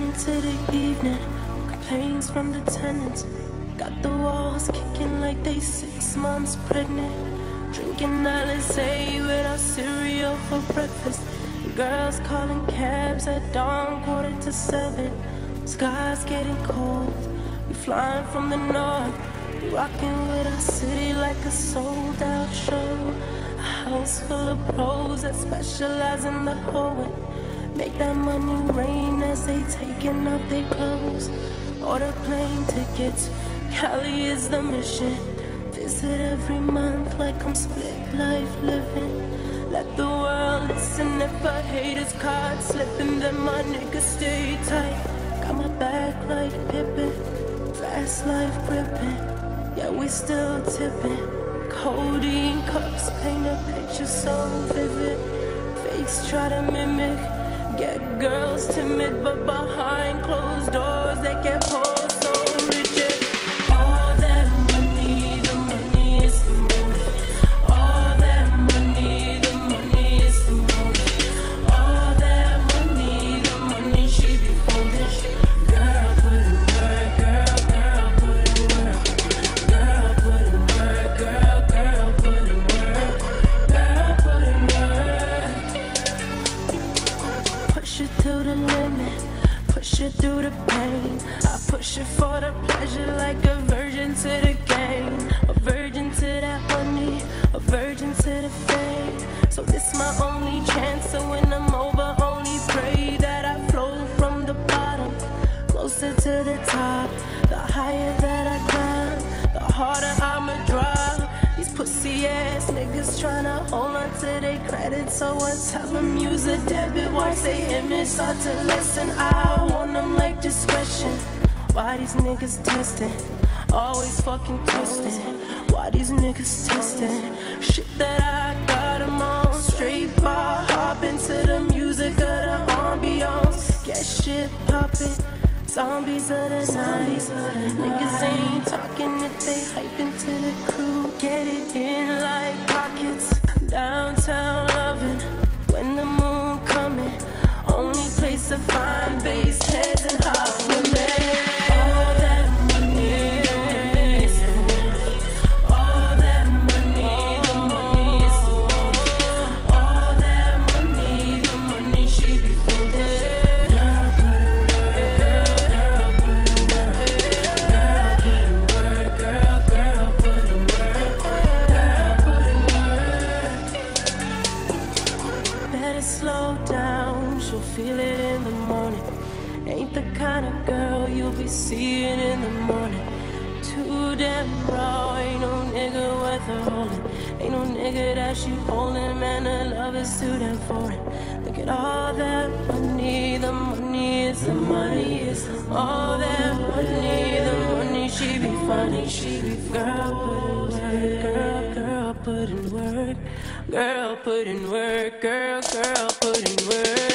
into the evening. Complaints from the tenants. Got the walls kicking like they six months pregnant. Drinking Alizé without cereal for breakfast. Girls calling cabs at dawn, quarter to seven. Sky's getting cold. We flying from the north. Rocking with our city like a sold out show. A house full of pros that specialize in the hoeing. Make that money rain as they taking off their clothes. Order plane tickets, Cali is the mission. Visit every month like I'm split life living. Let the world listen if I hate his card slipping, then my niggas stay tight. Got my back like Pippen, fast life gripping. Yeah, we still tipping. Codeine cups paint a picture so vivid. Fakes try to mimic. Get girls timid, but behind closed through the pain. I push it for the pleasure like a virgin to the game. A virgin to that money, a virgin to the fame. So this my only chance, so when I'm over, only pray that I flow from the bottom closer to the top. The higher that I climb, the harder I'ma drop. These pussy ass niggas tryna hold on to their credit, so I tell them use a debit. Once they image start to listen, I discretion. Why these niggas testing? Always fucking twisting. Why these niggas testing? Shit that I got 'em on straight bar, hop into the music of the ambiance. Get shit poppin'. Zombies of the night. Niggas ain't talking if they hype into the crew. Get it in like pockets. Downtown loving when the moon coming. Only place to find bass kind of girl you'll be seeing in the morning. Too damn raw, ain't no nigga worth her holding. Ain't no nigga that she holding, man, her love is too damn foreign. Look at all that money, the money is the money, is all that money, the money. She be funny, she be girl, put in work, girl, girl, put in work, girl, put in work, girl, girl,